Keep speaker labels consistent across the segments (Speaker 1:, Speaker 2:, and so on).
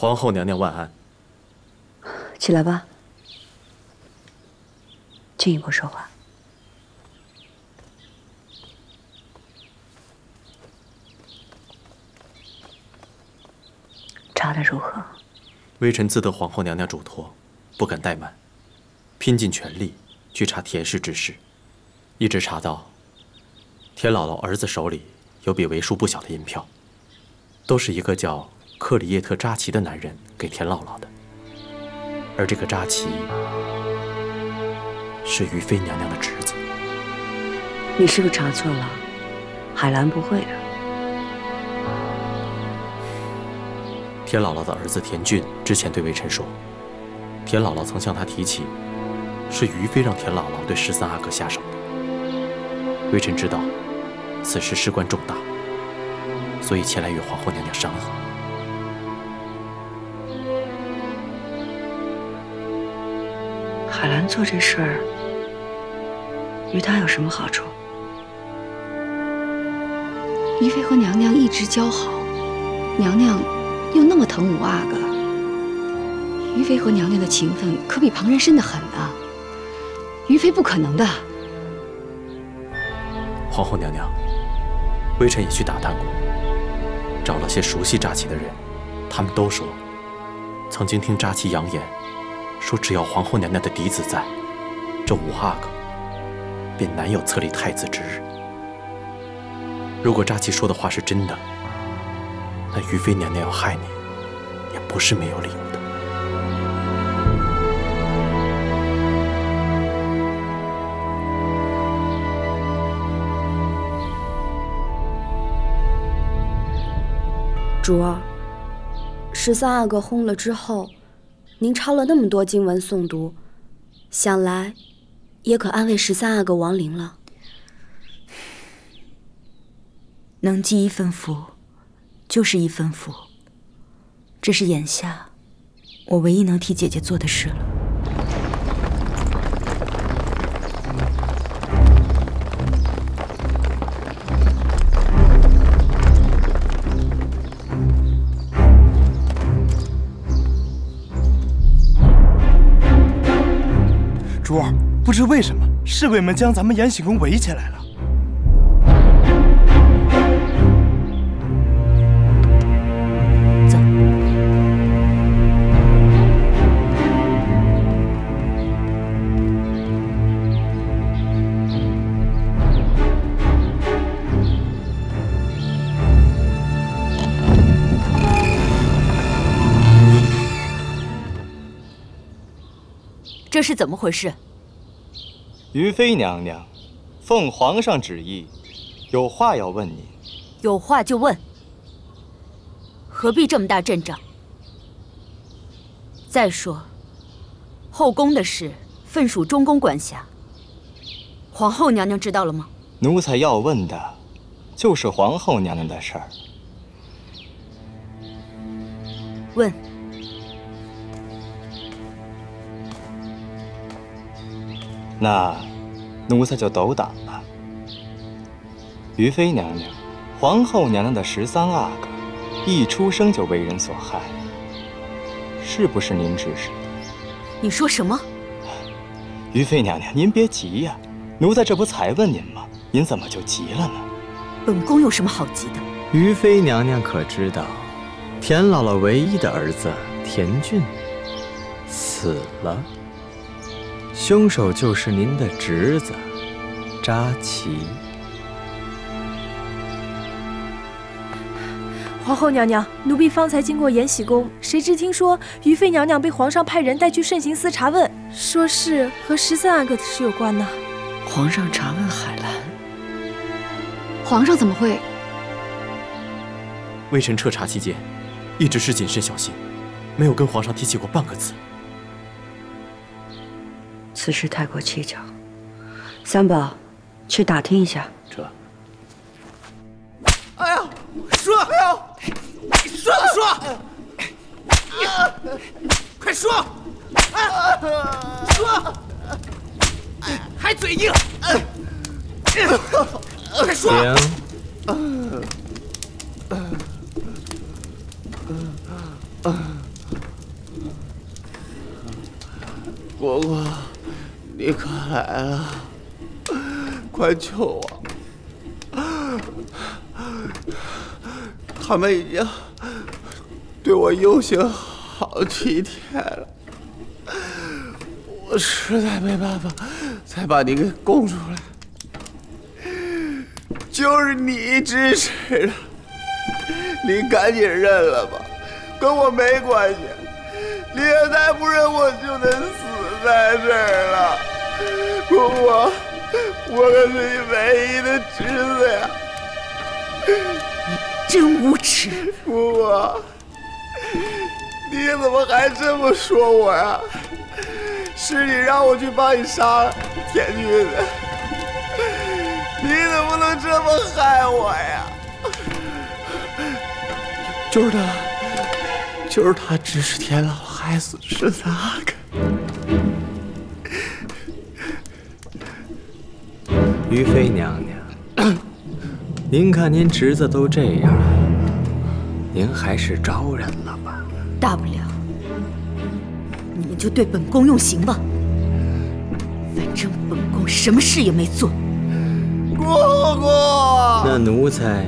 Speaker 1: 皇后娘娘万安。
Speaker 2: 起来吧，进一步说话。查的如何？
Speaker 1: 微臣自得皇后娘娘嘱托，不敢怠慢，拼尽全力去查田氏之事，一直查到田姥姥儿子手里有笔为数不小的银票，都是一个叫克里叶特扎奇的男人给田姥姥的，而这个扎奇是于妃娘娘的侄子。
Speaker 2: 你是不是查错了？海兰不会的。
Speaker 1: 田姥姥的儿子田俊之前对微臣说，田姥姥曾向他提起，是于妃让田姥姥对十三阿哥下手的。微臣知道此事事关重大，所以前来与皇后娘娘商议。
Speaker 2: 海兰做这事儿，与他有什么好处？
Speaker 3: 于妃和娘娘一直交好，娘娘。又那么疼五阿哥，于妃和娘娘的情分可比旁人深得很呢。于妃不可能的。
Speaker 1: 皇后娘娘，微臣也去打探过，找了些熟悉扎旗的人，他们都说，曾经听扎旗扬言，说只要皇后娘娘的嫡子在，这五阿哥便难有册立太子之日。如果扎旗说的话是真的，那于妃娘娘要害你，也不是没有理由的。
Speaker 4: 主儿，十三阿哥轰了之后，您抄了那么多经文诵读，想来也可安慰十三阿哥亡灵了。
Speaker 5: 能积一份福。就是一份福，这是眼下我唯一能替姐姐做的事了。
Speaker 6: 不知为什么，侍卫们将咱们延禧宫围起来了。
Speaker 5: 这是怎么回事？
Speaker 7: 于妃娘娘，奉皇上旨意，有话要问您。
Speaker 5: 有话就问，何必这么大阵仗？再说，后宫的事分属中宫管辖，皇后娘娘知道了吗？
Speaker 7: 奴才要问的，就是皇后娘娘的事儿。
Speaker 5: 问。
Speaker 7: 那，奴才就斗胆了。于妃娘娘、皇后娘娘的十三阿哥，一出生就为人所害，是不是您指使的？
Speaker 5: 你说什么？
Speaker 7: 于妃娘娘，您别急呀，奴才这不才问您吗？您怎么就急了呢？
Speaker 5: 本宫有什么好急的？
Speaker 8: 于妃娘娘可知道，田姥姥唯一的儿子田俊死了？凶手就是您的侄子扎奇。
Speaker 9: 皇后娘娘，奴婢方才经过延禧宫，谁知听说于妃娘娘被皇上派人带去慎刑司查问，说是和十三阿哥的事有关呢。
Speaker 2: 皇上查问海兰，
Speaker 3: 皇上怎么会？
Speaker 1: 微臣彻查期间，一直是谨慎小心，没有跟皇上提起过半个字。
Speaker 2: 此事太过蹊跷，三宝，去打听一下。
Speaker 1: 这。
Speaker 10: 哎呀，说！哎呀，说不说？快说！说！还嘴硬！快说！
Speaker 8: 行。
Speaker 11: 来了，快救我！他们已经对我游行好几天了，我实在没办法才把你给供出来，就是你支持的，你赶紧认了吧，跟我没关系，你要再不认，我就得死在这儿了，姑姑，我可是你唯一的侄子呀。
Speaker 5: 你真无耻！
Speaker 11: 姑姑，你怎么还这么说我呀？是你让我去帮你杀了田俊的，你怎么能这么害我呀？就是他，就是他指使田姥姥害死十三阿哥。
Speaker 8: 于妃娘娘。您看，您侄子都这样了，您还是招人了吧。
Speaker 5: 大不了，你们就对本宫用刑吧。反正本宫什么事也没做。
Speaker 11: 姑姑，
Speaker 8: 那奴才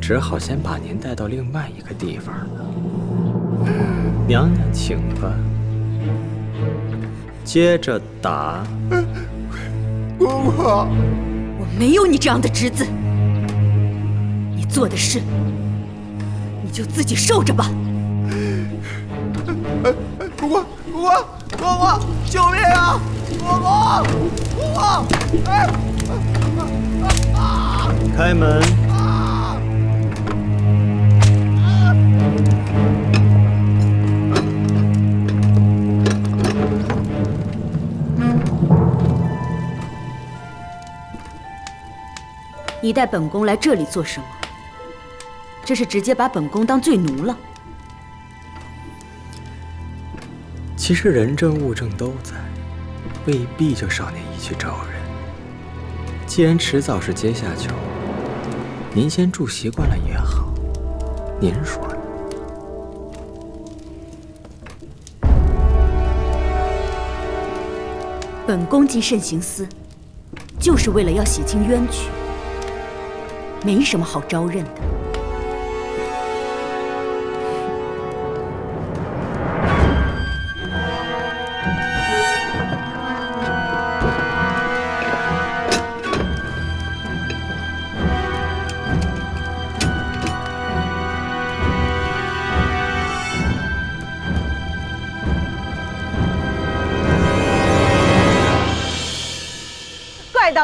Speaker 8: 只好先把您带到另外一个地方了。娘娘，请吧。接着打。
Speaker 11: 姑姑，
Speaker 5: 我没有你这样的侄子。你做的事，你就自己受着吧。
Speaker 11: 姑姑，姑姑，姑姑，救命啊！姑姑，姑姑，哎！
Speaker 8: 开门！
Speaker 5: 你带本宫来这里做什么？这是直接把本宫当罪奴了。
Speaker 8: 其实人证物证都在，未必就少年一去招人。既然迟早是阶下囚，您先住习惯了也好。您说呢？
Speaker 5: 本宫进慎刑司，就是为了要洗清冤屈，没什么好招认的。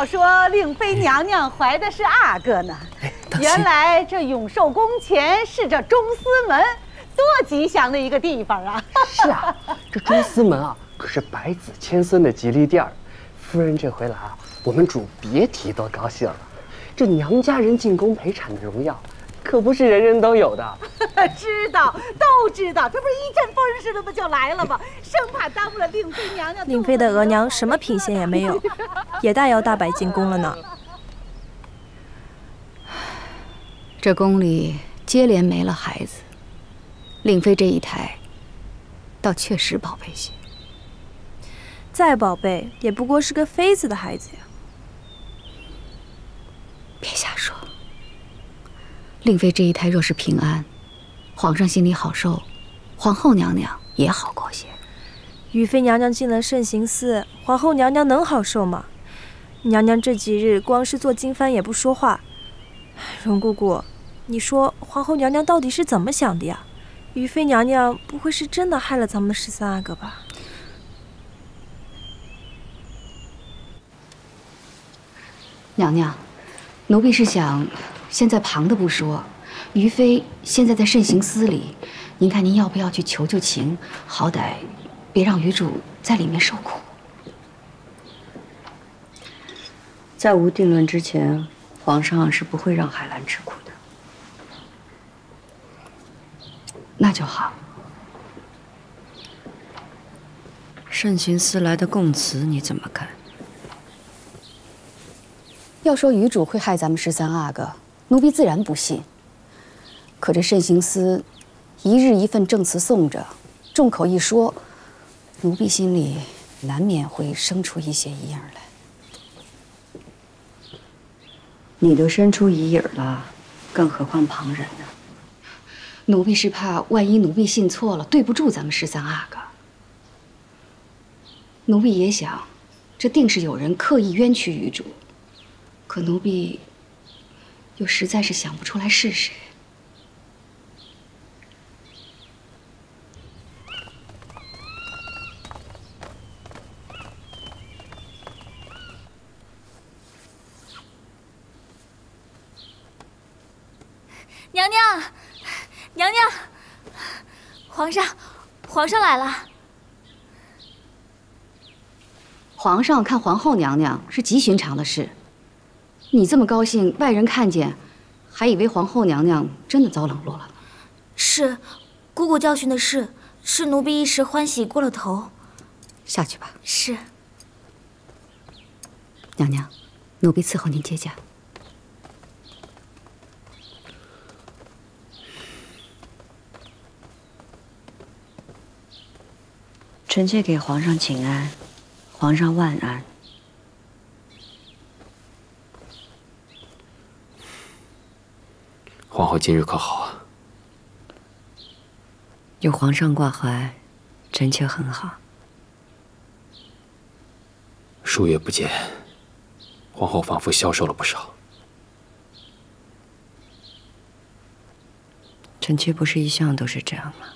Speaker 12: 说令妃娘娘怀的是阿哥呢，原来这永寿宫前是这中司门，多吉祥的一个地方啊！
Speaker 13: 是啊，这中司门啊，可是百子千孙的吉利店儿。夫人这回来啊，我们主别提多高兴了。这娘家人进宫陪产的荣耀。可不是人人都有的，
Speaker 12: 知道都知道，这不是一阵风似的不就来了吗？生怕耽误了令妃娘娘。
Speaker 9: 令妃的额娘什么品性也没有，也大摇大摆进宫了呢。
Speaker 3: 这宫里接连没了孩子，令妃这一胎，倒确实宝贝些。
Speaker 9: 再宝贝，也不过是个妃子的孩子呀。
Speaker 3: 别瞎说。令妃这一胎若是平安，皇上心里好受，皇后娘娘也好过些。
Speaker 9: 于妃娘娘进了慎刑司，皇后娘娘能好受吗？娘娘这几日光是做经幡也不说话。荣姑姑，你说皇后娘娘到底是怎么想的呀？于妃娘娘不会是真的害了咱们十三阿哥吧？
Speaker 3: 娘娘，奴婢是想。现在旁的不说，于妃现在在慎刑司里，您看您要不要去求求情？好歹别让余主在里面受苦。
Speaker 2: 在无定论之前，皇上是不会让海兰吃苦的。
Speaker 3: 那就好。
Speaker 2: 慎刑司来的供词你怎么看？
Speaker 3: 要说余主会害咱们十三阿哥？奴婢自然不信。可这慎刑司，一日一份证词送着，众口一说，奴婢心里
Speaker 2: 难免会生出一些疑影来。你都生出疑影了，更何况旁人呢？
Speaker 3: 奴婢是怕万一奴婢信错了，对不住咱们十三阿哥。奴婢也想，这定是有人刻意冤屈于主，可奴婢又实在是想不出来是谁。
Speaker 14: 娘娘，娘娘，皇上，皇上来了。
Speaker 3: 皇上看皇后娘娘是极寻常的事，你这么高兴，外人看见，还以为皇后娘娘真的遭冷落了。
Speaker 14: 是，姑姑教训的是，是奴婢一时欢喜过了头。
Speaker 3: 下去吧。
Speaker 14: 是。
Speaker 3: 娘娘，奴婢伺候您接驾。
Speaker 2: 臣妾给皇上请安，皇上万安。
Speaker 15: 皇后今日可好啊？
Speaker 2: 有皇上挂怀，臣妾很好。
Speaker 15: 数月不见，皇后仿佛消瘦了不少。
Speaker 2: 臣妾不是一向都是这样吗？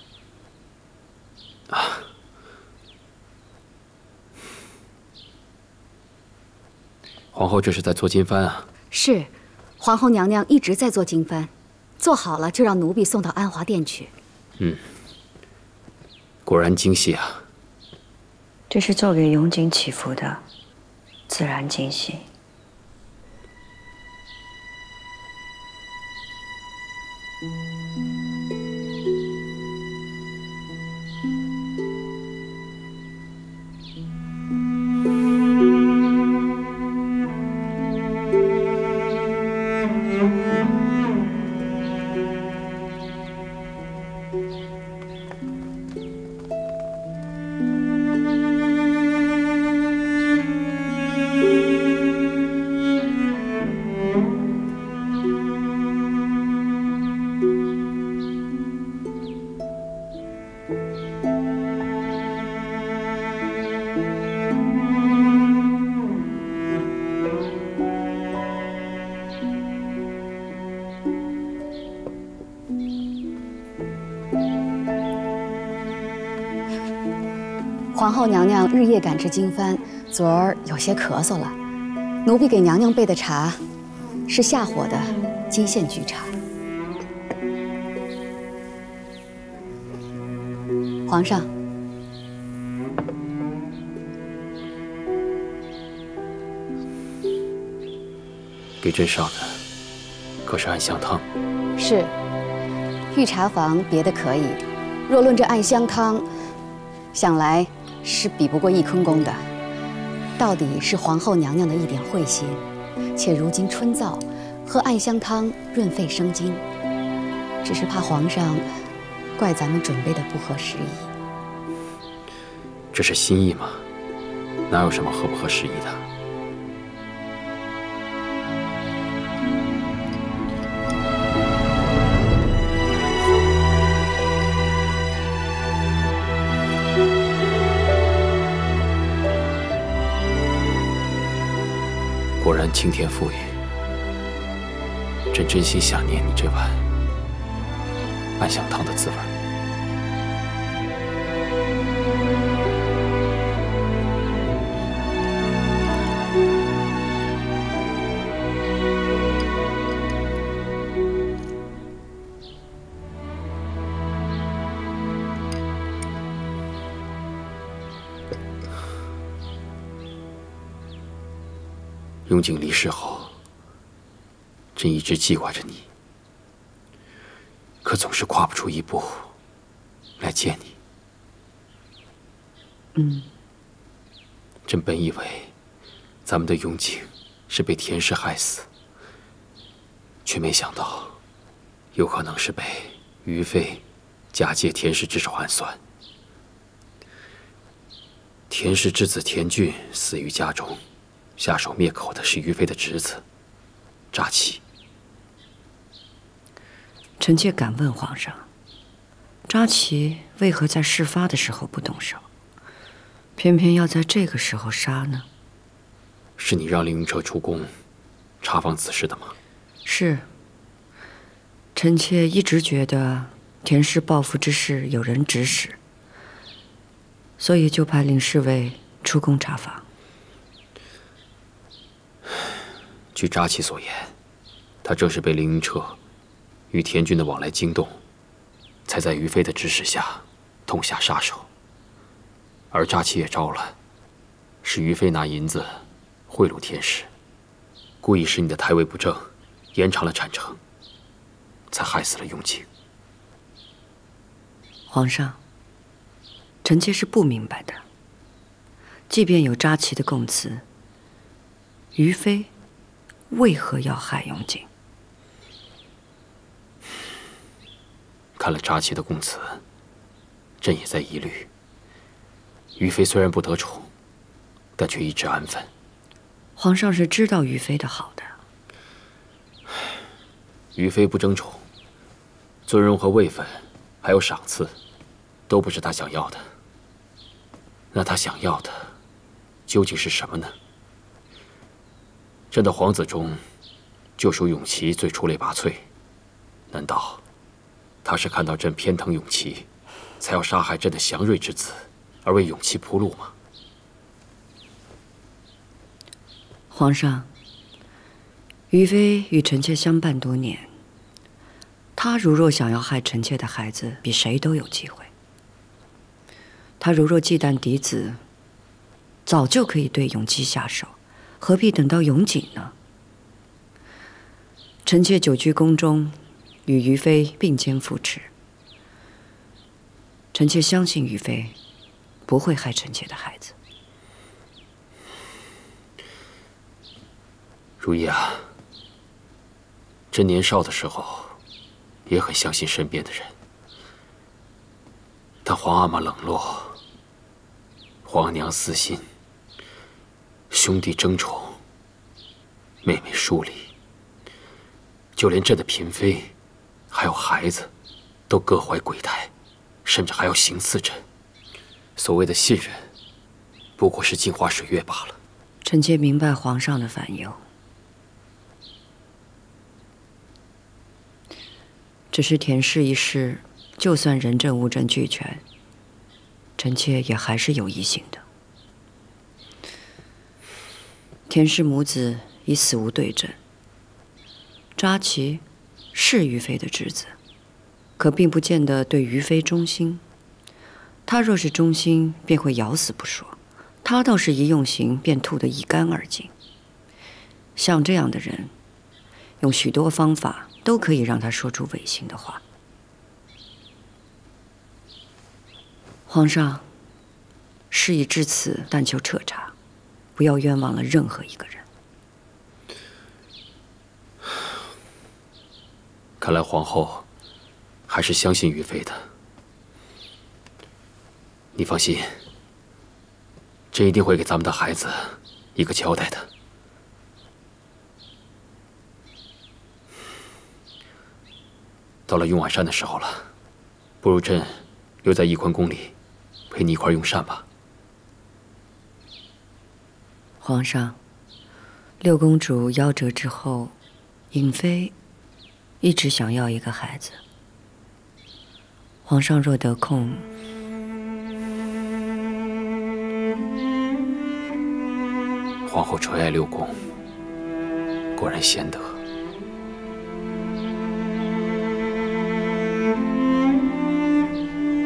Speaker 15: 啊。皇后这是在做金幡啊？
Speaker 3: 是，皇后娘娘一直在做金幡，做好了就让奴婢送到安华殿去。
Speaker 15: 嗯，果然精细啊。
Speaker 2: 这是做给永景祈福的，自然精细。
Speaker 3: 皇后娘娘日夜赶制经幡，昨儿有些咳嗽了。奴婢给娘娘备的茶，是下火的金线菊茶。皇上，
Speaker 15: 给朕上的可是暗香汤？
Speaker 3: 是。御茶房别的可以，若论这暗香汤，想来。是比不过翊坤宫的，到底是皇后娘娘的一点慧心，且如今春燥，喝艾香汤润肺生津，只是怕皇上怪咱们准备的不合时宜。
Speaker 15: 这是心意吗？哪有什么合不合时宜的？果然清甜馥郁，朕真心想念你这碗暗香汤的滋味。永景离世后，朕一直记挂着你，可总是跨不出一步来见你。
Speaker 2: 嗯，
Speaker 15: 朕本以为咱们的永景是被田氏害死，却没想到有可能是被于妃假借田氏之手暗算。田氏之子田俊死于家中，下手灭口的是于妃的侄子扎奇。
Speaker 2: 臣妾敢问皇上，扎奇为何在事发的时候不动手，偏偏要在这个时候杀呢？
Speaker 15: 是你让凌云彻出宫查访此事的吗？
Speaker 2: 是。臣妾一直觉得田氏报复之事有人指使，所以就派林侍卫出宫查访。
Speaker 15: 据扎奇所言，他正是被凌云彻与田军的往来惊动，才在于飞的指使下痛下杀手。而扎奇也招了，是于飞拿银子贿赂田氏，故意使你的胎位不正，延长了产程。才害死了永景。
Speaker 2: 皇上，臣妾是不明白的。即便有扎奇的供词，于飞为何要害永景？
Speaker 15: 看了扎齐的供词，朕也在疑虑。于妃虽然不得宠，但却一直安分。
Speaker 2: 皇上是知道于妃的好的。
Speaker 15: 于妃不争宠，尊荣和位分，还有赏赐，都不是她想要的。那她想要的，究竟是什么呢？朕的皇子中，就属永琪最出类拔萃。难道他是看到朕偏疼永琪，才要杀害朕的祥瑞之子，而为永琪铺路吗？
Speaker 2: 皇上，于妃与臣妾相伴多年。他如若想要害臣妾的孩子，比谁都有机会。他如若忌惮嫡子，早就可以对永琪下手，何必等到永景呢？臣妾久居宫中，与于妃并肩扶持，臣妾相信于妃不会害臣妾的孩子。
Speaker 15: 如意啊，朕年少的时候。也很相信身边的人，但皇阿玛冷落，皇娘私心，兄弟争宠，妹妹疏离，就连朕的嫔妃，还有孩子，都各怀鬼胎，甚至还要行刺朕。所谓的信任，不过是镜花水月罢了。
Speaker 2: 臣妾明白皇上的烦忧。只是田氏一事，就算人证物证俱全，臣妾也还是有疑心的。田氏母子已死无对证，扎齐是于妃的侄子，可并不见得对于妃忠心。他若是忠心，便会咬死不说；他倒是一用刑，便吐得一干二净。像这样的人，用许多方法。都可以让他说出违心的话。皇上，事已至此，但求彻查，不要冤枉了任何一个人。
Speaker 15: 看来皇后还是相信于妃的。你放心，朕一定会给咱们的孩子一个交代的。到了用晚膳的时候了，不如朕留在翊坤宫里，陪你一块用膳吧。
Speaker 2: 皇上，六公主夭折之后，颖妃一直想要一个孩子。皇上若得空，
Speaker 15: 皇后垂爱六宫，果然贤德。